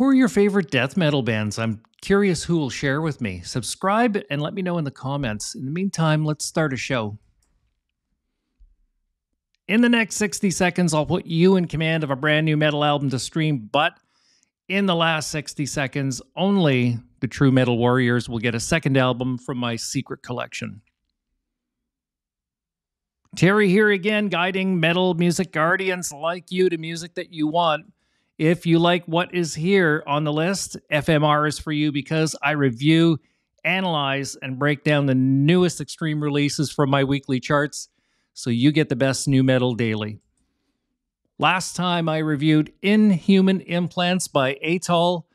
Who are your favorite death metal bands? I'm curious who will share with me. Subscribe and let me know in the comments. In the meantime, let's start a show. In the next 60 seconds, I'll put you in command of a brand new metal album to stream, but in the last 60 seconds, only the true metal warriors will get a second album from my secret collection. Terry here again, guiding metal music guardians like you to music that you want. If you like what is here on the list, FMR is for you because I review, analyze, and break down the newest extreme releases from my weekly charts so you get the best new metal daily. Last time I reviewed Inhuman Implants by Atoll.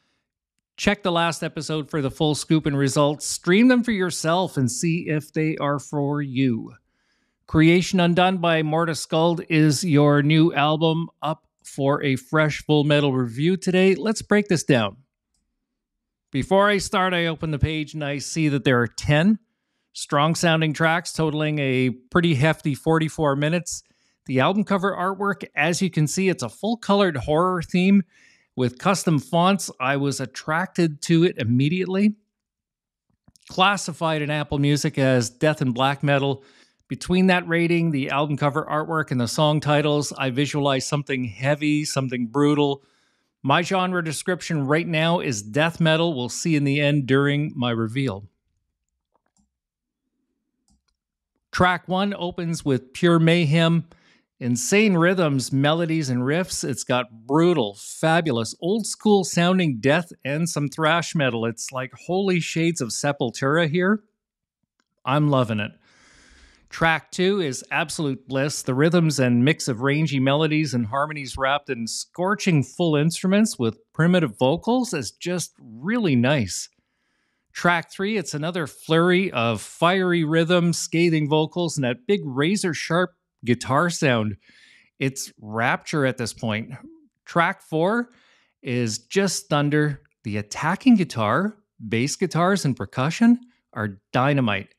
Check the last episode for the full scoop and results. Stream them for yourself and see if they are for you. Creation Undone by Morta Skuld is your new album up for a fresh full metal review today. Let's break this down. Before I start, I open the page and I see that there are 10 strong sounding tracks totaling a pretty hefty 44 minutes. The album cover artwork, as you can see, it's a full colored horror theme with custom fonts. I was attracted to it immediately. Classified in Apple Music as death and black metal between that rating, the album cover artwork, and the song titles, I visualize something heavy, something brutal. My genre description right now is death metal. We'll see in the end during my reveal. Track one opens with pure mayhem, insane rhythms, melodies, and riffs. It's got brutal, fabulous, old school sounding death and some thrash metal. It's like holy shades of Sepultura here. I'm loving it. Track two is Absolute Bliss. The rhythms and mix of rangy melodies and harmonies wrapped in scorching full instruments with primitive vocals is just really nice. Track three, it's another flurry of fiery rhythms, scathing vocals, and that big razor sharp guitar sound. It's rapture at this point. Track four is just thunder. The attacking guitar, bass guitars, and percussion are dynamite.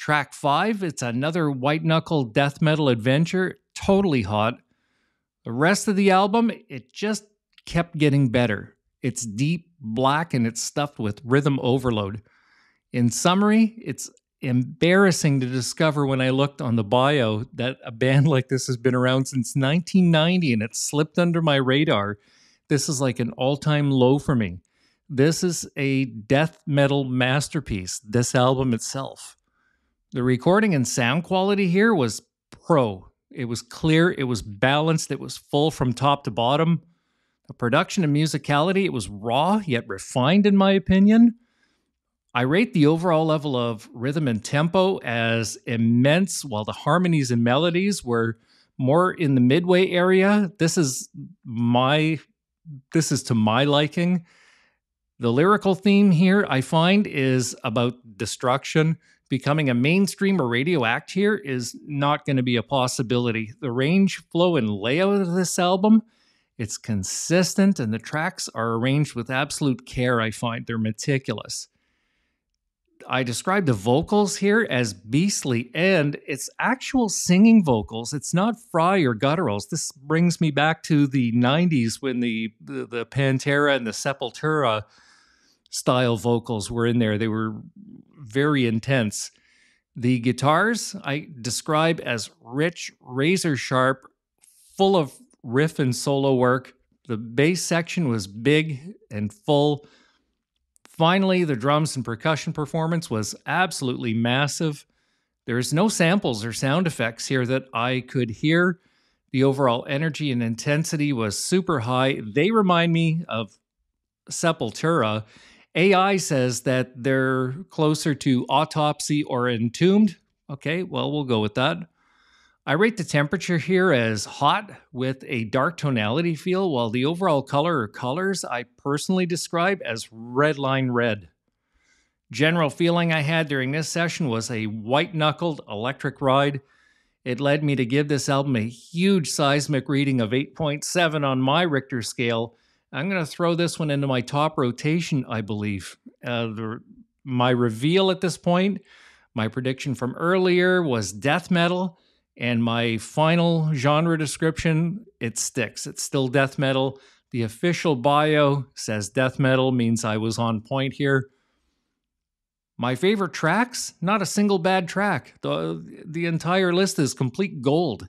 Track five, it's another white knuckle death metal adventure, totally hot. The rest of the album, it just kept getting better. It's deep, black, and it's stuffed with rhythm overload. In summary, it's embarrassing to discover when I looked on the bio that a band like this has been around since 1990 and it slipped under my radar. This is like an all time low for me. This is a death metal masterpiece, this album itself. The recording and sound quality here was pro. It was clear, it was balanced, it was full from top to bottom. The production and musicality, it was raw yet refined, in my opinion. I rate the overall level of rhythm and tempo as immense, while the harmonies and melodies were more in the midway area. This is my this is to my liking. The lyrical theme here I find is about destruction, becoming a mainstream or radio act here is not going to be a possibility. The range, flow, and layout of this album, it's consistent, and the tracks are arranged with absolute care. I find they're meticulous. I describe the vocals here as beastly, and it's actual singing vocals. It's not fry or gutturals. This brings me back to the 90s when the, the, the Pantera and the Sepultura style vocals were in there. They were very intense. The guitars I describe as rich, razor sharp, full of riff and solo work. The bass section was big and full. Finally, the drums and percussion performance was absolutely massive. There's no samples or sound effects here that I could hear. The overall energy and intensity was super high. They remind me of Sepultura AI says that they're closer to autopsy or entombed. Okay, well, we'll go with that. I rate the temperature here as hot with a dark tonality feel, while the overall color or colors I personally describe as red line red. General feeling I had during this session was a white knuckled electric ride. It led me to give this album a huge seismic reading of 8.7 on my Richter scale I'm going to throw this one into my top rotation, I believe. Uh, the, my reveal at this point, my prediction from earlier was death metal, and my final genre description, it sticks. It's still death metal. The official bio says death metal means I was on point here. My favorite tracks? Not a single bad track. The, the entire list is complete gold.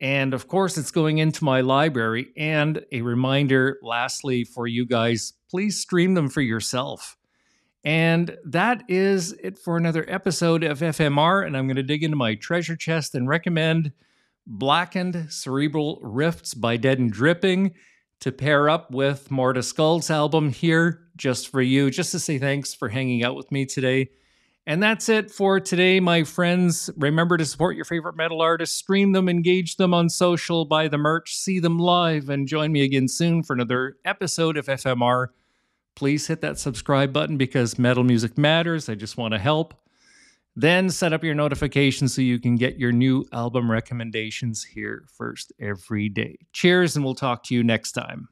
And of course, it's going into my library. And a reminder, lastly, for you guys please stream them for yourself. And that is it for another episode of FMR. And I'm going to dig into my treasure chest and recommend Blackened Cerebral Rifts by Dead and Dripping to pair up with Morta Skuld's album here just for you, just to say thanks for hanging out with me today. And that's it for today, my friends. Remember to support your favorite metal artists, stream them, engage them on social, buy the merch, see them live, and join me again soon for another episode of FMR. Please hit that subscribe button because metal music matters. I just want to help. Then set up your notifications so you can get your new album recommendations here first every day. Cheers, and we'll talk to you next time.